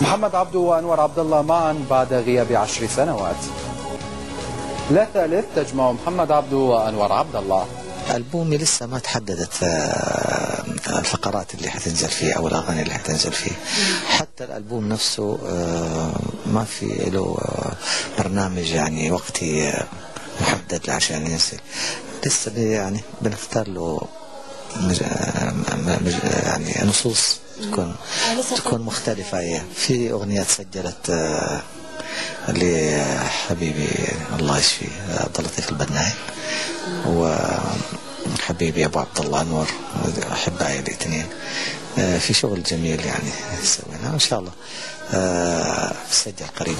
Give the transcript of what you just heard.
محمد عبده وأنور عبد الله معا بعد غياب عشر سنوات. لا ثالث تجمع محمد عبده وأنور عبد الله. ألبومي لسه ما تحددت آه، الفقرات اللي حتنزل فيه أو الأغاني اللي حتنزل فيه. حتى الألبوم نفسه آه، ما في له آه، برنامج يعني وقتي آه، محدد عشان ينزل. لسه يعني بنختار له آه، يعني نصوص. تكون تكون مختلفة. هي في أغنيات سجلت آه، لحبيبي الله يشفيه عبد اللطيف البناي وحبيبي أبو عبد الله انور أحبائي الاثنين. آه، في شغل جميل يعني سويناه إن شاء الله آه، سجل قريب.